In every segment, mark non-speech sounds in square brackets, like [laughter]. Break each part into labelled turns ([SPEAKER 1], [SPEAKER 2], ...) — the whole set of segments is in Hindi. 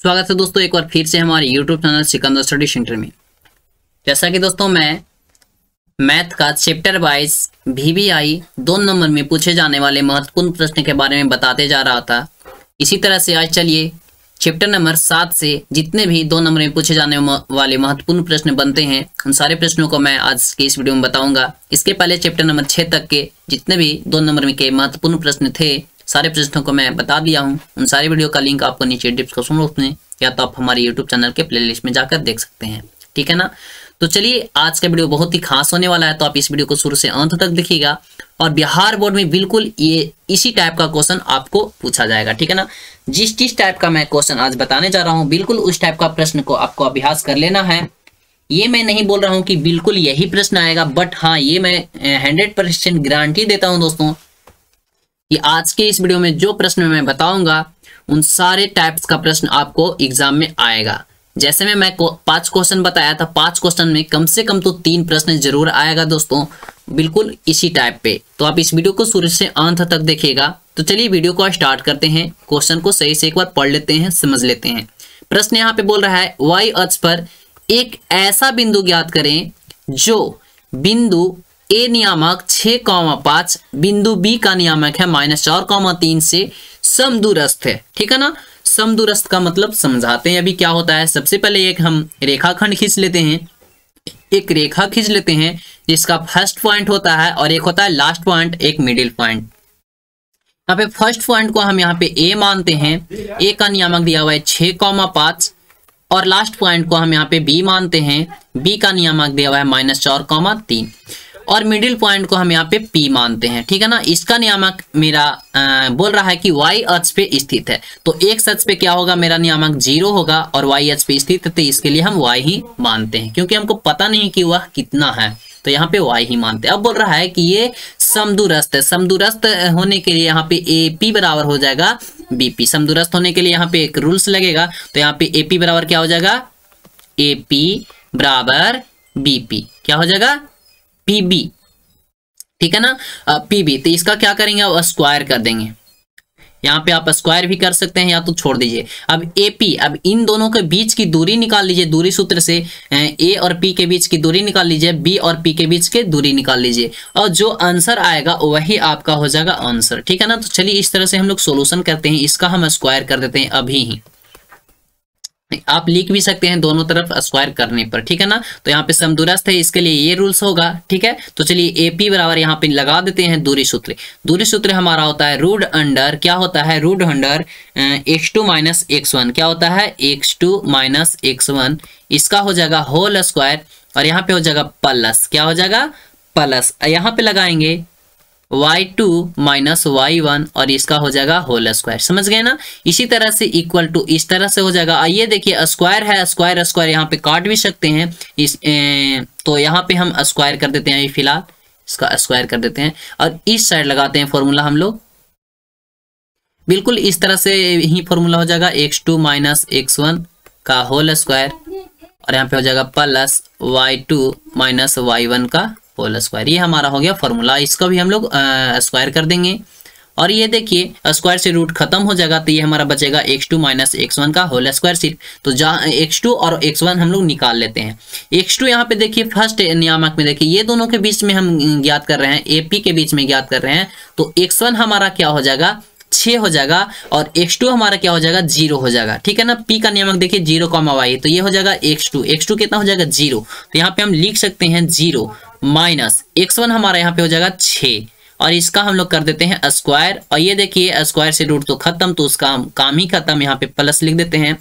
[SPEAKER 1] स्वागत है दोस्तों एक बार फिर से हमारे YouTube channel Sikandar study centre में। जैसा कि दोस्तों मैं मैथ का चैप्टर वाइज वीवीआई दो नंबर में पूछे जाने वाले महत्वपूर्ण प्रश्न के बारे में बताते जा रहा था। इसी तरह से आज चलिए चैप्टर नंबर सात से जितने भी दो नंबर में पूछे जाने वाले महत्वपूर्ण प्रश्न बनते हैं, उन सारे प्रश्नों को मैं आज के इस वीडियो में बताऊँगा। इसके पहले चैप्टर नंबर छः तक के जितने भी दो नंबर में के महत्वपूर्ण प्रश्न थे सारे प्रश्नों को मैं बता दिया हूँ। उन सारे वीडियो का लिंक आपको नीचे डिस्क्रिप्शन बॉक्स में या तो आप हमारे यूट्यूब चैनल के प्लेलिस्ट में जाकर देख सकते हैं। ठीक है ना? तो चलिए, आज का वीडियो बहुत ही खास होने वाला है तो आप इस वीडियो को शुरू से अंत तक देखिएगा। और बिहार बोर्ड में बिल्कुल ये इसी टाइप का क्वेश्चन आपको पूछा जाएगा। ठीक है ना? जिस जिस टाइप का मैं क्वेश्चन आज बताने जा रहा हूँ, बिल्कुल उस टाइप का प्रश्न को आपको अभ्यास कर लेना है। ये मैं नहीं बोल रहा हूँ कि बिल्कुल यही प्रश्न आएगा बट हाँ ये मैं हंड्रेड परसेंट गारंटी देता हूँ दोस्तों। कि आज के इस वीडियो में जो प्रश्न मैं बताऊँगा, उन सारे टाइप्स का प्रश्न आपको एग्ज़ाम में आएगा। जैसे में मैं पाँच क्वेश्चन बताया था, पाँच क्वेश्चन में कम से कम तो तीन प्रश्न ज़रूर आएगा दोस्तों, बिल्कुल इसी टाइप पे। तो आप इस वीडियो को शुरू से अंत तक देखिएगा। तो चलिए वीडियो को स्टार्ट करते हैं। क्वेश्चन को सही से एक बार पढ़ लेते हैं, समझ लेते हैं। प्रश्न यहाँ पे बोल रहा है वाई अक्ष पर एक ऐसा बिंदु ज्ञात करें, जो बिंदु ए नियामक छ कौमा पाँच, बिंदु बी का नियामक है माइनस चार कौमा तीन से समदूरस्थ है। ठीक है ना? समदूरस्थ का मतलब समझाते हैं। अभी क्या होता है? सबसे पहले एक हम रेखाखंड खींच लेते हैं। एक रेखा खींच लेते हैं, जिसका फ़र्स्ट पॉइंट होता है और एक होता है लास्ट पॉइंट एक मिडिल पॉइंट यहाँ पे फ़र्स्ट पॉइंट को हम यहाँ पे ए मानते हैं। ए का नियामक दिया हुआ है छ कौमा पाँच और लास्ट पॉइंट को हम यहाँ पे बी मानते हैं। बी का नियामक दिया हुआ है माइनस चार कौमा तीन। और मिडिल पॉइंट को हम यहाँ पे पी मानते हैं ठीक है ना? इसका नियामक मेरा आ, बोल रहा है कि वाई अक्ष पे स्थित है। तो एक सच पे क्या होगा? मेरा नियामक ज़ीरो होगा और वाई अक्ष पे स्थित है तो इसके लिए हम वाई ही मानते हैं क्योंकि हमको पता नहीं कि वह कितना है। तो यहाँ पे वाई ही मानते हैं। अब बोल रहा है कि ये समदूरस्थ है। समदूरस्थ होने के लिए यहाँ पे ए पी बराबर हो जाएगा बीपी समदूरस्थ होने के लिए यहाँ पे एक रूल्स लगेगा। तो यहाँ पे ए पी बराबर क्या हो जाएगा? ए पी बराबर बीपी क्या हो जाएगा? पीबी ठीक है ना? पीबी तो इसका क्या करेंगे? अब स्क्वायर कर देंगे। यहाँ पे आप स्क्वायर भी कर सकते हैं, या तो छोड़ दीजिए। अब एपी अब इन दोनों के बीच की दूरी निकाल लीजिए दूरी सूत्र से। ए और पी के बीच की दूरी निकाल लीजिए बी और पी के बीच की दूरी निकाल लीजिए। और जो आंसर आएगा, वही आपका हो जाएगा आंसर ठीक है ना? तो चलिए इस तरह से हम लोग सोल्यूशन करते हैं। इसका हम स्क्वायर कर देते हैं अभी ही। आप लिख भी सकते हैं दोनों तरफ़ स्क्वायर करने पर, ठीक है ना? तो यहाँ पे समदूरस्थ है, इसके लिए ये रूल्स होगा, ठीक है? तो चलिए एपी बराबर यहाँ पे लगा देते हैं दूरी सूत्र। दूरी सूत्र हमारा होता है रूड अंडर क्या होता है? Root under x two minus x one क्या होता है? X two minus x one इसका हो जाएगा होल स्क्वायर और यहाँ पे हो जाएगा प्लस क्या हो जाएगा? प्लस यहाँ पे लगाएँगे y two minus y one और इसका हो जाएगा होल स्क्वायर समझ गए ना? इसी तरह से इक्वल टू इस तरह से हो जाएगा। आइए देखिए स्क्वायर है स्क्वायर स्क्वायर यहाँ पे काट भी सकते हैं। इस ए, तो यहाँ पे हम स्क्वायर कर देते हैं फ़िलहाल। इसका स्क्वायर कर देते हैं। और इस साइड लगाते हैं फॉर्मूला हम लोग। बिल्कुल इस तरह से ही फॉर्मूला हो जाएगा। X two minus x one का होल स्क्वायर और यहाँ पे हो जाएगा plus y two minus y one का होल स्क्वायर ये हमारा हो गया फॉर्मूला इसका भी हम लोग स्क्वायर कर देंगे। और ये देखिए स्क्वायर से रूट खत्म हो जाएगा तो ये हमारा बचेगा x two minus x one का होल स्क्वायर सिर्फ़ तो जहाँ एक्स टू और एक्स वन हम लोग निकाल लेते हैं। एक्स टू यहाँ पे देखिए फ़र्स्ट नियामक में देखिए, ये दोनों के बीच में हम ज्ञात कर रहे हैं एपी के बीच में ज्ञात कर रहे हैं। तो एक्स वन हमारा क्या हो जाएगा? छ हो जाएगा और एक्स टू हमारा क्या हो जाएगा? ज़ीरो हो जाएगा। ठीक है ना? पी का नियामक देखिए ज़ीरो कॉमा वाई तो ये हो जाएगा एक्स टू एक्स टू कितना हो जाएगा? ज़ीरो तो यहाँ पे हम लिख सकते हैं ज़ीरो माइनस। एक्स वन हमारा यहाँ पे हो जाएगा छ और इसका हम लोग कर देते हैं स्क्वायर। और ये देखिए, स्क्वायर से रूट तो खत्म तो उसका हम काम ही खत्म। यहाँ पे प्लस लिख देते हैं।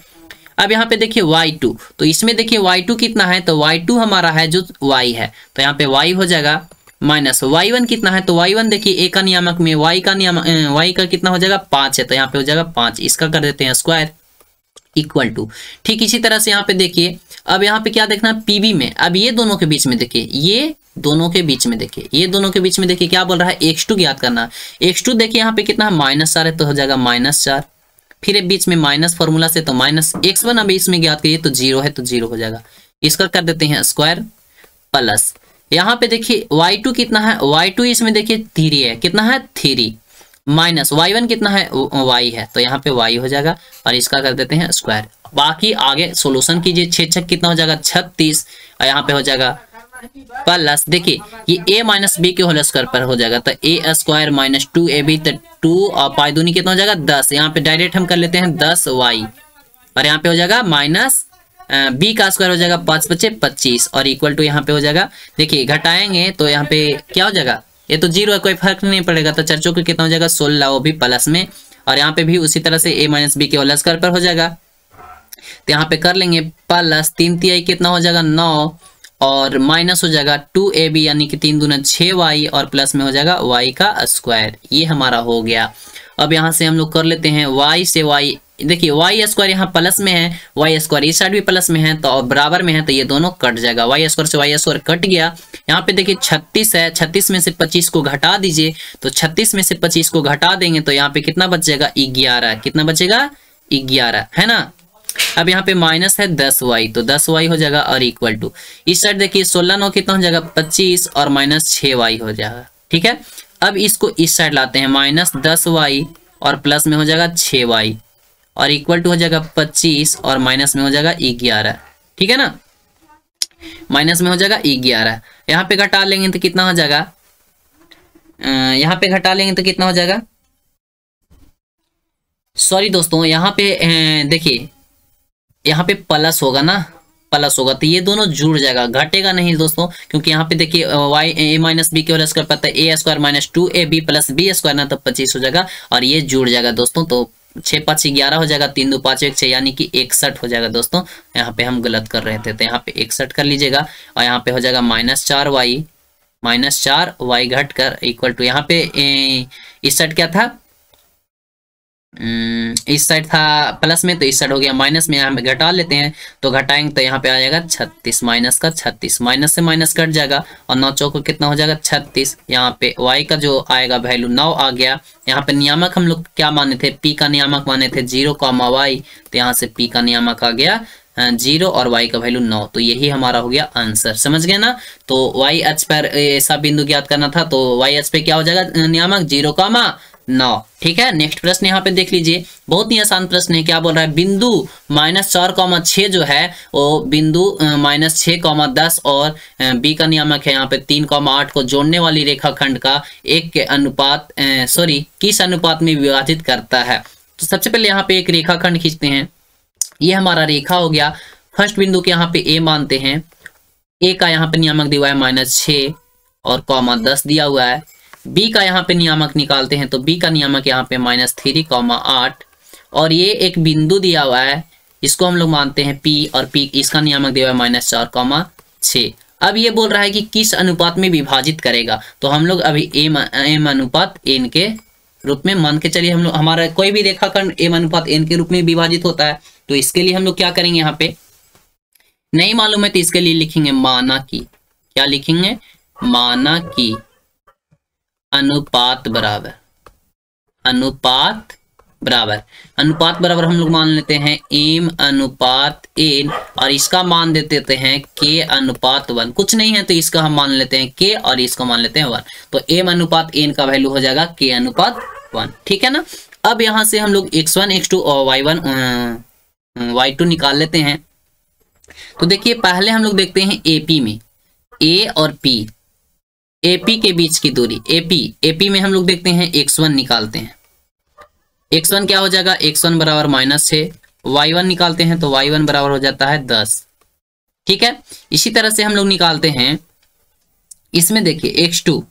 [SPEAKER 1] अब यहाँ पे देखिए y2 तो इसमें देखिए y2 कितना है? तो y2 हमारा है जो y है। तो यहाँ पे y हो जाएगा माइनस वाई वन कितना है? तो वाई वन देखिए ए का नियामक में वाई का नियामक वाई का कितना हो जाएगा? पाँच है। तो यहाँ पे हो जाएगा पाँच। इसका कर देते हैं स्क्वायर। इक्वल टू ठीक इसी तरह से यहाँ पे देखिए, अब यहाँ पे क्या देखना पीबी में, अब ये दोनों के बीच में देखिए, ये दोनों के बीच में देखिए, ये दोनों के बीच में देखिए क्या बोल रहा है एक्स टू ज्ञात करना। एक्स टू देखिए यहाँ पे कितना है माइनस चार है तो हो जाएगा माइनस चार। फिर बीच में माइनस फॉर्मूला से तो माइनस एक्स वन अभी इसमें ज्ञात करिए तो ज़ीरो है तो ज़ीरो हो जाएगा। इसका कर देते हैं स्क्वायर प्लस यहाँ पे देखिए y2 कितना है y2 इसमें देखिए थ्री है। कितना है थ्री माइनस वाई वन कितना है? वाई है। तो यहाँ पे वाई हो जाएगा और इसका कर देते हैं स्क्वायर बाकी आगे सोल्यूशन कीजिए। छः छक कितना हो जाएगा? छत्तीस। और यहाँ पे हो जाएगा प्लस देखिए, ये a माइनस बी के होल स्क्वायर पर हो जाएगा। तो a square minus two a b तो टू और पाई दूनी कितना हो जाएगा? दस। यहाँ पे डायरेक्ट हम कर लेते हैं दस वाई और यहाँ पे हो जाएगा माइनस बी का स्क्वायर हो जाएगा पाँच पच्चे पच्चीस। और इक्वल टू यहाँ पे हो जाएगा। देखिए, घटाएँगे तो यहाँ पे क्या हो जाएगा? ये तो ज़ीरो है, कोई फ़र्क नहीं पड़ेगा। तो चर्चों को कितना हो जाएगा? सोलह वो भी प्लस में। और यहाँ पे भी उसी तरह से ए माइनस बी के होल स्क्वायर पर हो जाएगा। तो यहाँ पे कर लेंगे प्लस। तीन तिहाई कितना हो जाएगा? नौ। और माइनस हो जाएगा टू ए बी, यानी कि तीन दूना छः वाई, और प्लस में हो जाएगा वाई का स्क्वायर। ये हमारा हो गया। अब यहाँ से हम लोग कर लेते हैं वाई से वाई देखिए वाई स्क्वायर यहाँ प्लस में है वाई स्क्वायर इस साइड भी प्लस में है तो बराबर में है तो ये दोनों कट जाएगा। वाई स्क्वायर से वाई स्क्वायर कट गया। यहाँ पे देखिए छत्तीस है, छत्तीस में से पच्चीस को घटा दीजिए तो छत्तीस में से पच्चीस को घटा देंगे तो यहाँ पे कितना बचेगा ग्यारह। कितना बचेगा? ग्यारह, है ना? अब यहाँ पे माइनस है दस वाई तो दस वाई हो जाएगा और इक्वल टू इस साइड देखिए सोलह नौ कितना हो जाएगा? पच्चीस और माइनस छ वाई हो जाएगा। ठीक है? अब इसको इस साइड लाते हैं। माइनस दस वाई और प्लस में हो जाएगा छ वाई और इक्वल टू हो जाएगा पच्चीस और माइनस में हो जाएगा ग्यारह। ठीक है ना? माइनस में हो जाएगा ग्यारह। यहाँ पे घटा लेंगे तो कितना हो जाएगा? यहाँ पे घटा लेंगे तो कितना हो जाएगा? सॉरी दोस्तों, यहाँ पे देखिए, यहाँ पे प्लस होगा ना? प्लस होगा तो ये दोनों जुड़ जाएगा। घटेगा नहीं दोस्तों, क्योंकि यहाँ पे देखिए वाई ए माइनस बी के होल स्क्वायर पता है a square minus two a b plus b square ना तो पच्चीस हो जाएगा, और ये जुड़ जाएगा दोस्तों तो छः पाँच ग्यारह हो जाएगा, तीन दो पाँच एक छः यानी कि इकसठ हो जाएगा दोस्तों। यहाँ पे हम गलत कर रहे थे तो यहाँ पे इकसठ कर लीजिएगा, और यहाँ पे हो जाएगा माइनस चार वाई माइनस चार वाई घट कर इक्वल टू यहाँ पे साइड क्या था? इस साइड था प्लस में तो इस साइड हो गया माइनस में यहाँ पे घटा लेते हैं तो घटाएँगे तो यहाँ पे आ जाएगा छत्तीस माइनस का छत्तीस माइनस से माइनस कट जाएगा, और नौ चौक कितना हो जाएगा छत्तीस, यहाँ पे वाई का जो आएगा वैल्यू नौ आ गया, यहाँ पे नियामक हम लोग क्या माने थे पी का नियामक माने थे ज़ीरो कॉमा वाई तो यहाँ से पी का नियामक आ गया ज़ीरो और वाई का वैल्यू नौ तो यही हमारा हो गया आंसर समझ गए ना? तो वाई एच पर ऐसा बिंदु ज्ञात करना था तो वाई एच पे क्या हो जाएगा, नियामक ज़ीरो कॉमा नौ। ठीक है? नेक्स्ट प्रश्न यहाँ पे देख लीजिए। बहुत ही आसान प्रश्न है। क्या बोल रहा है? बिंदु माइनस चार कॉमा छ जो है, वो बिंदु माइनस छ कॉमा दस और बी का नियामक है यहाँ पे तीन कॉमा आठ को जोड़ने वाली रेखाखंड का एक के अनुपात सॉरी किस अनुपात में विभाजित करता है? तो सबसे पहले यहाँ पे एक रेखाखंड खींचते हैं। ये हमारा रेखा हो गया। फ़र्स्ट बिंदु के यहाँ पे ए मानते हैं। ए का यहाँ पे नियामक दिया हुआ है माइनस छ और कॉमा दस दिया हुआ है। बी का यहाँ पे नियामक निकालते हैं तो बी का नियामक यहाँ पे माइनस थ्री कॉमा आठ। और ये एक बिंदु दिया हुआ है, इसको हम लोग मानते हैं पी और पी इसका नियामक दिया हुआ है माइनस चार कॉमा छ अब ये बोल रहा है कि किस अनुपात में विभाजित करेगा? तो हम लोग अभी एम एम अनुपात एन के रूप में मान के चलिए, हम लोग, हमारा कोई भी रेखाखंड एम अनुपात एन के रूप में विभाजित होता है तो इसके लिए हम लोग क्या करेंगे यहाँ पे? नहीं मालूम है तो इसके लिए लिखेंगे माना की। क्या लिखेंगे? माना की। अनुपात बराबर। अनुपात बराबर। अनुपात बराबर हम लोग मान लेते हैं एम, अनुपात एन, और इसका मान दे देते हैं के अनुपात वन। कुछ नहीं है तो इसका हम मान लेते हैं के और इसको मान लेते हैं वन। तो एम अनुपात एन का वैल्यू हो जाएगा के अनुपात वन। ठीक है ना? अब यहाँ से हम लोग एक्स वन एक्स टू और वाई वन वाई टू निकाल लेते हैं। तो देखिए, पहले हम लोग देखते हैं एपी में। ए और पी एपी के बीच की दूरी। एपी एपी में हम लोग देखते हैं एक्स वन निकालते हैं। एक्स वन क्या हो जाएगा? एक्स वन बराबर माइनस छ वाई वन निकालते हैं तो वाई वन बराबर हो जाता है दस। ठीक है? इसी तरह से हम लोग निकालते हैं। इसमें देखिए एक्स टू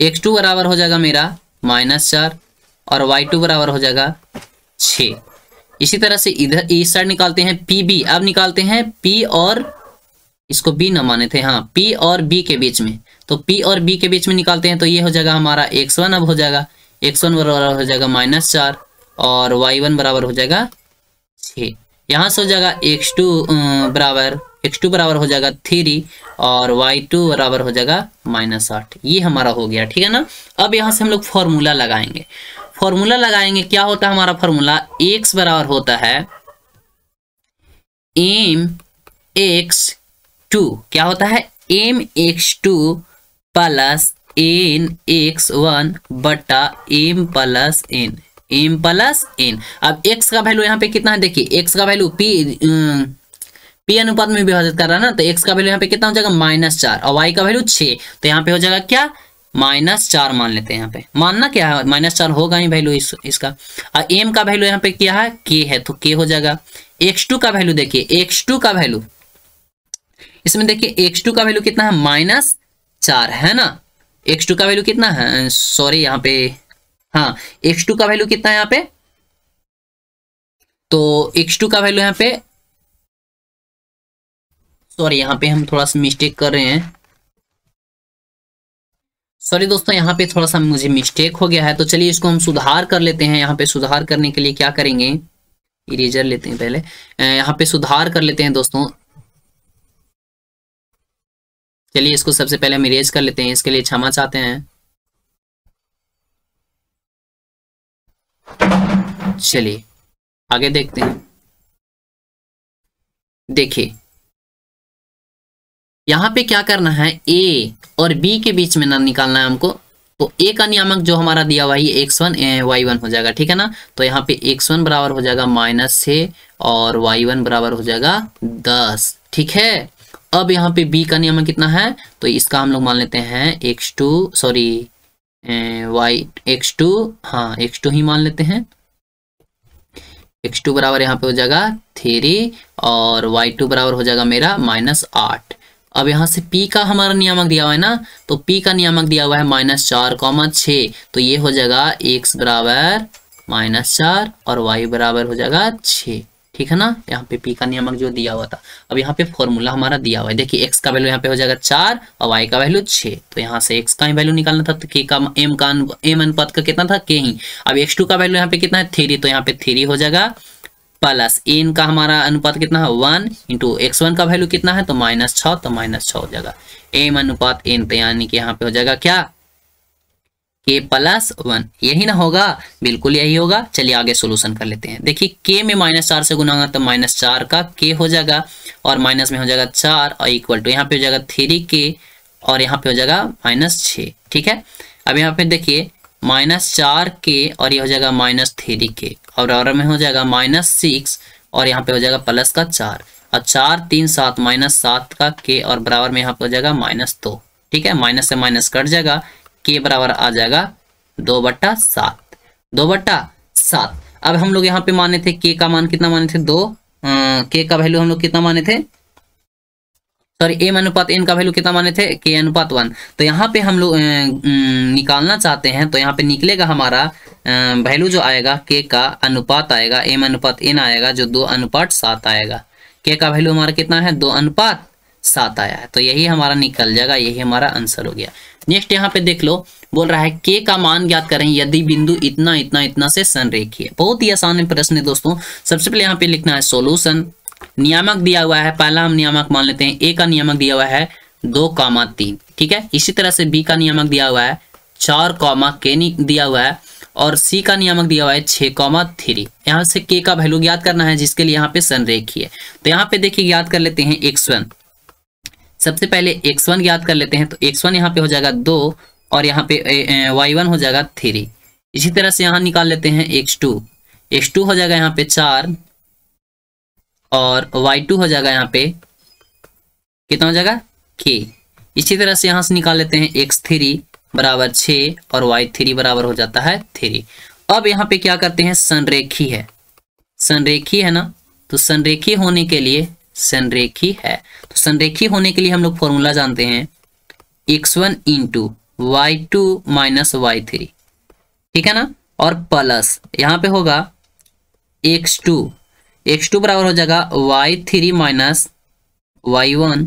[SPEAKER 1] एक्स टू बराबर हो जाएगा मेरा माइनस चार, और वाई टू बराबर हो जाएगा छ इसी तरह से इधर इस साइड निकालते हैं पी बी अब निकालते हैं पी और, इसको बी न माने थे हाँ पी और बी के बीच में। तो पी और बी के बीच में निकालते हैं तो ये हो जाएगा हमारा एक्स वन अब हो जाएगा एक्स वन बराबर हो जाएगा माइनस चार और वाई वन बराबर हो जाएगा छ यहाँ से हो जाएगा एक्स टू बराबर एक्स टू बराबर हो जाएगा थ्री और वाई टू बराबर हो जाएगा माइनस आठ। ये हमारा हो गया, ठीक है ना? अब यहाँ से हम लोग फॉर्मूला लगाएँगे। फॉर्मूला लगाएँगे, क्या होता है हमारा फॉर्मूला एक्स बराबर होता है एम एक्स टू क्या होता है? M x two plus n x one बटा m plus n. M plus n. अब एक्स का वैल्यू यहाँ पे कितना है? देखिए एक्स का वैल्यू पी पी अनुपात में विभाजित कर रहा है ना तो एक्स का वैल्यू यहाँ पे कितना हो जाएगा? माइनस चार। और वाई का वैल्यू छः तो यहाँ पे हो जाएगा क्या? माइनस चार मान लेते हैं यहाँ पे। मानना क्या है? माइनस चार होगा ही वैल्यू इस, इसका। और एम का वैल्यू यहाँ पे क्या है? के है तो के हो जाएगा। एक्स टू का वैल्यू देखिए। एक्स टू का वैल्यू इसमें देखिए एक्स टू का वैल्यू कितना है? माइनस चार, है ना? एक्स टू का वैल्यू कितना है? सॉरी यहाँ पे हाँ एक्स टू का वैल्यू कितना है यहाँ पे? तो एक्स टू का वैल्यू यहाँ पे सॉरी यहाँ पे हम थोड़ा सा मिस्टेक कर रहे हैं। सॉरी दोस्तों, यहाँ पे थोड़ा सा मुझे मिस्टेक हो गया है तो चलिए इसको हम सुधार कर लेते हैं। यहाँ पे सुधार करने के लिए क्या करेंगे? इरेजर लेते हैं पहले। यहाँ पे सुधार कर लेते हैं दोस्तों। चलिए इसको सबसे पहले हम इरेज कर लेते हैं, इसके लिए क्षमा चाहते हैं। चलिए, आगे देखते हैं। देखिए, यहाँ पे क्या करना है? ए और बी के बीच में ना निकालना है हमको। तो ए का नियामक जो हमारा दिया हुआ है एक्स वन वाई वन हो जाएगा, ठीक है ना? तो यहाँ पे एक्स वन बराबर हो जाएगा माइनस छ और वाई वन बराबर हो जाएगा दस, ठीक है? अब यहाँ पे बी का नियम कितना है? तो इसका हम लोग मान लेते हैं x two sorry y x two हाँ एक्स टू ही मान लेते हैं। एक्स टू बराबर यहाँ पे हो जाएगा थ्री और वाई टू बराबर हो जाएगा मेरा माइनस आठ। अब यहाँ से p का हमारा नियामक दिया हुआ है ना? तो p का नियामक दिया हुआ है माइनस चार कॉमा छ तो ये हो जाएगा x बराबर माइनस चार और y बराबर हो जाएगा छ ठीक है ना? यहाँ पे p का नियामक जो दिया हुआ था। अब यहाँ पे फॉर्मूला हमारा दिया हुआ है। देखिए, x का वैल्यू यहाँ पे हो जाएगा चार और y का वैल्यू छ तो यहाँ से x का ही वैल्यू निकालना था तो k का m का m अनुपात का कितना था? के ही। अब x2 का वैल्यू यहाँ पे कितना है? थ्री तो यहाँ पे थ्री हो जाएगा। प्लस एन का हमारा अनुपात कितना है? वन इंटू एक्स वन का वैल्यू कितना है? तो माइनस छ तो माइनस छ हो जाएगा। एम अनुपात एन तो यानी कि यहाँ पे हो जाएगा क्या? के प्लस वन यही ना होगा, बिल्कुल यही होगा। चलिए आगे सोल्यूशन कर लेते हैं। देखिए के में माइनस चार से गुना होगा तो माइनस चार का के हो जाएगा और माइनस में हो जाएगा चार और इक्वल टू यहाँ पे हो जाएगा थ्री के और यहाँ पे हो जाएगा माइनस छ ठीक है? अब यहाँ पे देखिए माइनस चार के और ये हो जाएगा माइनस थ्री के और बराबर में हो जाएगा माइनस सिक्स और यहाँ पे हो जाएगा प्लस का चार। और चार, तीन, सात माइनस सात का के और बराबर में यहाँ पे हो जाएगा माइनस दो। ठीक है? माइनस से माइनस कट जाएगा। के बराबर आ जाएगा दो बट्टा सात। दो बट्टा सात। अब हम लोग यहाँ पे माने थे के का मान कितना माने थे? दो। के का वैल्यू हम लोग कितना माने थे? सॉरी एम अनुपात एन का वैल्यू कितना माने थे? के अनुपात वन। तो यहाँ पे हम लोग निकालना चाहते हैं तो यहाँ पे निकलेगा हमारा वैल्यू जो आएगा के का अनुपात आएगा एम अनुपात एन आएगा, जो दो अनुपात सात आएगा। के का वैल्यू हमारा कितना है? दो अनुपात सात आया है। तो यही हमारा निकल जाएगा, यही हमारा आंसर हो गया। नेक्स्ट यहाँ पे देख लो, बोल रहा है, के का मान ज्ञात करें, यदि बिंदु इतना इतना इतना से संरेखीय। बहुत ही आसान प्रश्न है दोस्तों। सबसे पहले यहाँ पे लिखना है सोल्यूशन नियामक दिया हुआ है। पहला हम नियामक मान लेते हैं ए का नियामक दिया हुआ है, दो कामा तीन। ठीक है? इसी तरह से बी का नियामक दिया हुआ है, चार कॉमा के दिया हुआ है, और सी का नियामक दिया हुआ है, छह कॉमा थ्री। यहाँ से के का वैल्यू ज्ञात करना है, जिसके लिए यहाँ पे संरेखी है तो यहाँ पे देखिए, ज्ञात कर लेते हैं एक्स वन सबसे पहले एक्स वन ज्ञात कर लेते हैं तो एक्स वन यहाँ पे हो जाएगा दो और यहाँ पे वाई वन हो जाएगा थ्री इसी तरह से यहाँ निकाल लेते हैं एक्स टू एक्स टू हो जाएगा यहाँ पे चार और y2 हो जाएगा यहाँ पे कितना हो जाएगा k इसी तरह से यहाँ से निकाल लेते हैं एक्स थ्री बराबर छ और वाई थ्री बराबर हो जाता है थ्री अब यहाँ पे क्या करते हैं, संरेखी है। संरेखी है ना? तो संरेखी होने के लिए संरेखी है। तो संरेखी होने के लिए हम लोग फॉर्मूला जानते हैं। X one into y two minus y three ठीक है ना? और प्लस यहाँ पे होगा एक्स टू एक्स टू बराबर हो जाएगा y three minus y one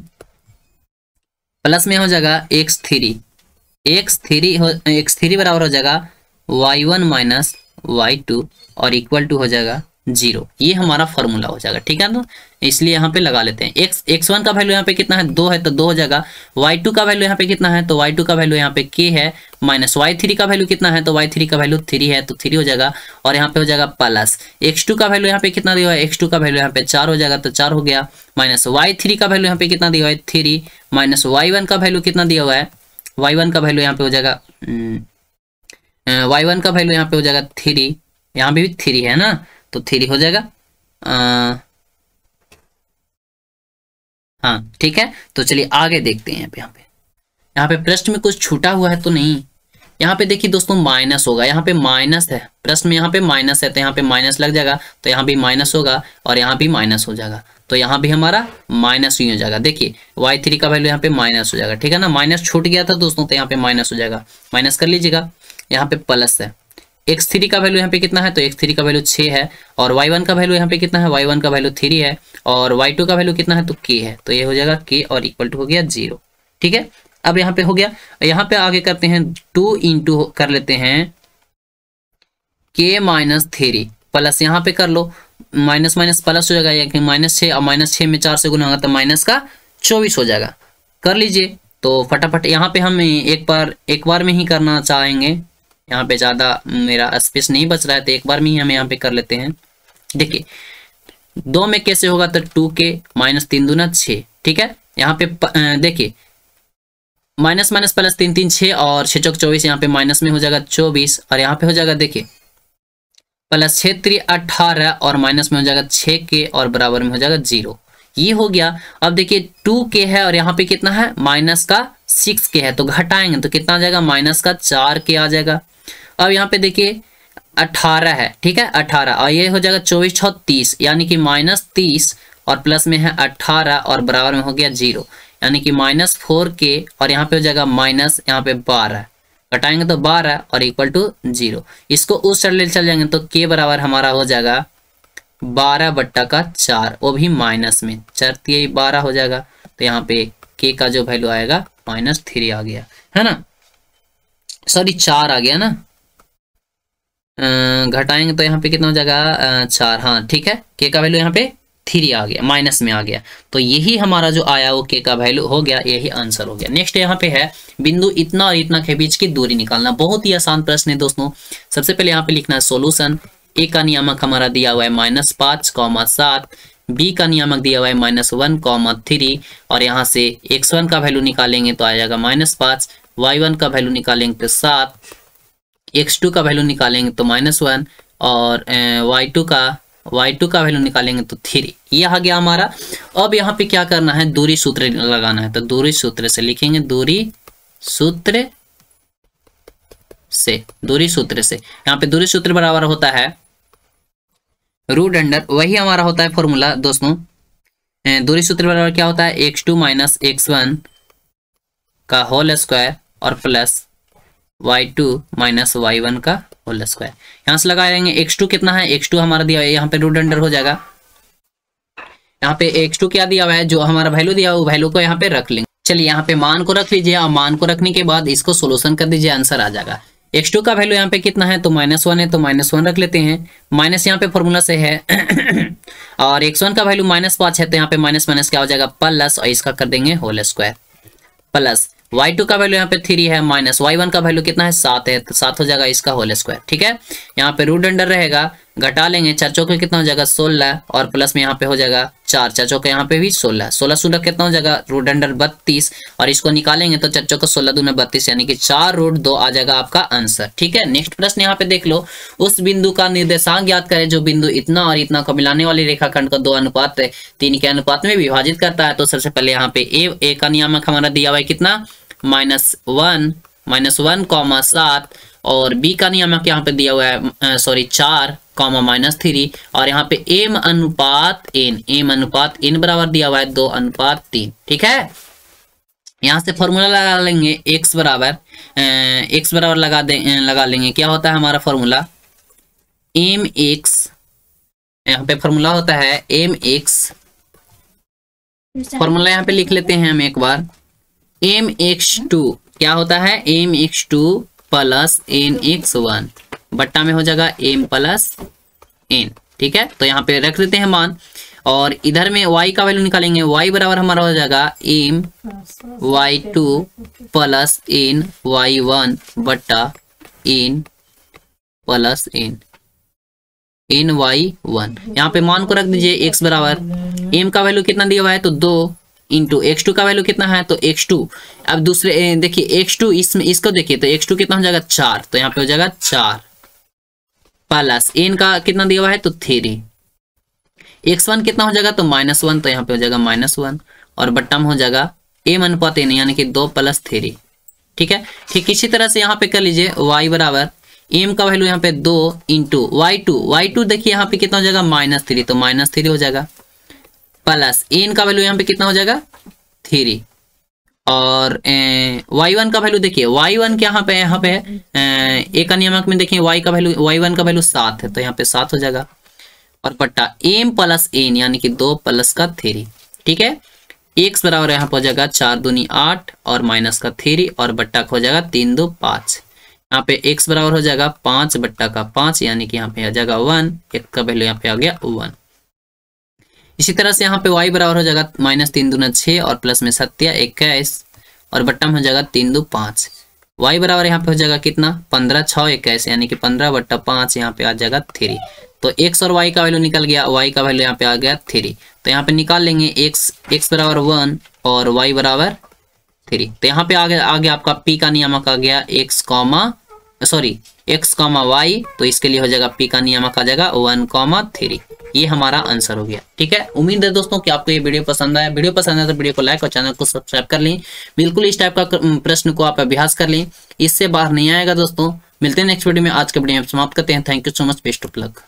[SPEAKER 1] plus में हो जाएगा x three x three x three बराबर हो जाएगा y one minus y two और इक्वल टू हो जाएगा ज़ीरो ये हमारा फॉर्मूला हो जाएगा ठीक है ना इसलिए यहाँ पे लगा लेते हैं एक्स एक्स वन का वैल्यू यहाँ पे कितना है दो है तो दो हो जाएगा वाई टू का वैल्यू यहाँ पे कितना है तो वाई टू का वैल्यू यहाँ पे के है माइनस वाई थ्री का वैल्यू कितना है तो वाई थ्री का वैल्यू थ्री है तो थ्री हो जाएगा और यहाँ पे हो जाएगा प्लस एक्स का वैल्यू यहाँ पे कितना दिया है एक्स का वैल्यू यहाँ पे चार हो जाएगा तो चार हो गया माइनस वाई का वैल्यू यहाँ पे कितना दिया है थ्री माइनस वाई का वैल्यू कितना दिया हुआ है वाई का वैल्यू यहाँ पे हो जाएगा वाई का वैल्यू यहाँ पे हो जाएगा थ्री यहाँ पे भी थ्री है ना तो थ्री हो जाएगा। हाँ ठीक है? तो चलिए आगे देखते हैं यहाँ पे। यहाँ पे प्रश्न में कुछ छूटा हुआ है तो नहीं। यहाँ पे देखिए दोस्तों माइनस होगा। यहाँ पे माइनस है। प्रश्न में यहाँ पे माइनस है तो यहाँ पे माइनस लग जाएगा। तो यहाँ भी माइनस होगा और यहाँ भी माइनस हो जाएगा। तो यहाँ भी हमारा माइनस ही हो जाएगा। देखिए वाई थ्री का वैल्यू यहाँ पे माइनस हो जाएगा। ठीक है ना? माइनस छूट गया था दोस्तों तो यहाँ पे माइनस हो जाएगा। माइनस कर लीजिएगा। यहाँ पे प्लस है। एक्स थ्री का वैल्यू यहाँ पे कितना है? तो एक्स थ्री का वैल्यू छः है और वाई वन का वैल्यू यहाँ पे कितना है? वाई वन का वैल्यू थ्री है और वाई टू का वैल्यू कितना है? तो के है। तो ये हो जाएगा के और इक्वल टू हो गया ज़ीरो ठीक है? अब यहाँ पे हो गया। यहाँ पे आगे करते हैं। टू इंटू कर लेते हैं। के माइनस थ्री प्लस यहाँ पे कर लो। माइनस माइनस प्लस हो जाएगा। या माइनस छः और माइनस छः में चार से गुना होगा तो माइनस का चौबीस हो जाएगा। कर लीजिए। तो फटाफट यहाँ पे हम एक बार एक बार में ही करना चाहेंगे। यहाँ पे ज़्यादा मेरा स्पेस नहीं बच रहा है तो एक बार में ही हम यहाँ पे कर लेते हैं। देखिए, दो में कैसे होगा तो टू के माइनस तीन दूना छः ठीक है? यहाँ पे देखिए माइनस माइनस प्लस तीन तीन छः और छः चौक चौबीस यहाँ पे माइनस में हो जाएगा चौबीस, और यहाँ पे हो जाएगा, देखिए प्लस छः त्री अठारह और माइनस में हो जाएगा छः के और बराबर में हो जाएगा ज़ीरो। ये हो गया। अब देखिए टू के है और यहाँ पे कितना है? माइनस का सिक्स के है तो घटाएँगे तो कितना आ जाएगा? माइनस का चार के आ जाएगा। अब यहाँ पे देखिए, अठारह है, ठीक है? अठारह। और ये हो जाएगा चौबीस छः तीस। यानी कि माइनस तीस और प्लस में है अठारह और बराबर में हो गया ज़ीरो। यानी कि माइनस फोर के और यहाँ पे हो जाएगा माइनस, यहाँ पे बारह। कटाएँगे तो बारह और इक्वल टू ज़ीरो। इसको उस साइड ले चल जाएँगे तो के बराबर हमारा हो जाएगा बारह बट्टा का चार। वो भी माइनस में। चार बारह हो जाएगा। तो यहाँ पे के का जो वैल्यू आएगा, माइनस थ्री आ गया। है ना? सॉरी चार आ गया ना? घटाएँगे तो यहाँ पे कितना हो जाएगा? चार। हाँ ठीक है। के का वैल्यू यहाँ पे थ्री आ गया माइनस में आ गया। तो यही हमारा जो आया वो के का वैल्यू हो गया, यही आंसर हो गया। नेक्स्ट यहाँ पे है, बिंदु इतना और इतना के बीच की दूरी निकालना। बहुत ही आसान प्रश्न है दोस्तों। सबसे पहले यहाँ पे लिखना है सोल्यूशन ए का नियामक हमारा दिया हुआ है माइनस पाँच कॉमा सात। बी का नियामक दिया हुआ है माइनस वन कॉमा थ्री और यहाँ से एक्स वन का वैल्यू निकालेंगे तो आ जाएगा माइनस पाँच। वाई वन का वैल्यू निकालेंगे तो सात। एक्स टू का वैल्यू निकालेंगे तो माइनस वन और वाई टू का वाई टू का वैल्यू निकालेंगे तो थ्री ये आ गया हमारा। अब यहाँ पे क्या करना है? दूरी सूत्र लगाना है। तो दूरी सूत्र से लिखेंगे दूरी सूत्र से, दूरी सूत्र से। यहाँ पे दूरी सूत्र बराबर होता है रूट अंडर वही हमारा होता है फॉर्मूला दोस्तों। दूरी सूत्र बराबर क्या होता है? X two minus x one का होल स्क्वायर और plus y two minus y one का होल स्क्वायर यहाँ से लगा देंगे एक्स टू कितना है? एक्स टू हमारा दिया हुआ है। यहाँ पे रूट अंडर हो जाएगा। यहाँ पे एक्स टू क्या दिया हुआ है? जो हमारा वैल्यू दिया हुआ वैल्यू को यहाँ पे रख लेंगे। चलिए यहाँ पे मान को रख लीजिए। और मान को रखने के बाद इसको सोल्यूशन कर दीजिए। आंसर आ जाएगा। एक्स टू का वैल्यू यहाँ पे कितना है? तो माइनस वन है। तो माइनस वन रख लेते हैं। माइनस यहाँ पे फॉर्मूला से है। [coughs] और एक्स वन का वैल्यू माइनस पाँच है। तो यहाँ पे माइनस माइनस क्या हो जाएगा? प्लस और इसका कर देंगे whole square plus y two का वैल्यू यहाँ पे थ्री है माइनस वाई वन का वैल्यू कितना है? सात है तो सात हो जाएगा इसका होल स्क्वायर ठीक है? यहाँ पे रूट अंडर रहेगा, घटा लेंगे, चार चौके कितना हो जाएगा? सोलह, और प्लस में यहाँ पे हो जाएगा चार चार चौके यहाँ पे भी सोलह। सोलह सोलह कितना हो जाएगा? रूट अंडर बत्तीस, और इसको निकालेंगे तो चार चौके सोलह दून बत्तीस, यानी कि चार रूट दो आ जाएगा आपका आंसर ठीक है? नेक्स्ट प्रश्न यहाँ पे देख लो, उस बिंदु का निर्देशांक याद करें, जो बिंदु इतना और इतना को मिलाने वाली रेखाखंड को दो अनुपात, तीन के अनुपात में विभाजित करता है तो सबसे पहले यहाँ पे ए का नियामक हमारा दिया हुआ है कितना? Minus one minus one comma सात और बी का नियामक यहाँ पे दिया हुआ है सॉरी चार कॉमा माइनस थ्री और यहाँ पे एम अनुपात एन एम अनुपात एन बराबर दिया हुआ है दो अनुपात तीन ठीक है? यहाँ से फॉर्मूला लगा लेंगे एक्स बराबर एक्स बराबर लगा दे लगा लेंगे क्या होता है हमारा फॉर्मूला एम एक्स यहाँ पे फॉर्मूला होता है एम एक्स फॉर्मूला यहाँ पे लिख लेते हैं हम एक बार। एम एक्स टू क्या होता है? M x two plus n x one बट्टा में हो जाएगा एम प्लस एन ठीक है? तो यहाँ पे रख देते हैं मान, और इधर में y का वैल्यू निकालेंगे, y बराबर हमारा हो जाएगा m y two plus n y one बट्टा n plus n n y one यहाँ पे मान को रख दीजिए x बराबर। M का वैल्यू कितना दिया हुआ है? तो दो। इंटू एक्स टू का वैल्यू कितना है तो एक्स टू अब दूसरे देखिए एक्स टू इसमें, इसको देखिए तो एक्स टू कितना हो जाएगा चार तो यहाँ पे हो जाएगा चार। प्लस एन का कितना दिया हुआ है तो थ्री एक्स वन कितना हो जाएगा तो माइनस वन तो यहाँ पे हो जाएगा माइनस वन और बट्टा में हो जाएगा एम अनुपात एन यानी कि दो प्लस थ्री ठीक है? ठीक, इसी तरह से यहाँ पे कर लीजिए वाई बराबर एम का वैल्यू यहाँ पे दो into y two y two देखिए, यहाँ पे कितना हो जाएगा माइनस थ्री तो माइनस थ्री हो जाएगा। प्लस एन का वैल्यू यहाँ पे कितना हो जाएगा? थ्री। और वाई वन का वैल्यू देखिए वाई वन के यहाँ पे यहाँ पे एक नियमक में देखिए वाई का वैल्यू वाई वन का वैल्यू सात है तो यहाँ पे सात हो जाएगा। और पट्टा एम प्लस एन यानी कि दो प्लस का थ्री। ठीक है? एक्स बराबर यहाँ पर हो जाएगा चार दूनी आठ और माइनस का थ्री, और बट्टा का हो जाएगा तीन दो पाँच। यहाँ पे एक्स बराबर हो जाएगा पाँच बट्टा का पाँच, यानी कि यहाँ पे आ जाएगा वन, एक का वैल्यू यहाँ पे आ गया वन। इसी तरह से यहाँ पे वाई बराबर हो जाएगा माइनस तीन दूना छः और प्लस में सत्या इक्कीस और बट्टा में हो जाएगा तीन दो पाँच। वाई बराबर यहाँ पे हो जाएगा कितना? पंद्रह छः इक्कीस, यानी कि पंद्रह बट्टा पाँच यहाँ पे आ जाएगा थ्री तो एक्स और वाई का वैल्यू निकल गया वाई का वैल्यू यहाँ पे आ गया थ्री तो यहाँ पे निकाल लेंगे एक्स एक्स बराबर वन और वाई बराबर थ्री तो यहाँ पे आगे आगे आपका पी का नियामक आ गया x comma sorry x comma y तो इसके लिए हो जाएगा पी का नियामक आ जाएगा वन कॉमा थ्री ये हमारा आंसर हो गया, ठीक है? उम्मीद है दोस्तों कि आपको ये वीडियो पसंद आया। वीडियो पसंद आया तो वीडियो को लाइक और चैनल को सब्सक्राइब कर लें। बिल्कुल इस टाइप का प्रश्न को आप अभ्यास कर लें। इससे बाहर नहीं आएगा दोस्तों। मिलते हैं नेक्स्ट वीडियो में। आज के वीडियो में समाप्त करते हैं। Thank you so much best of luck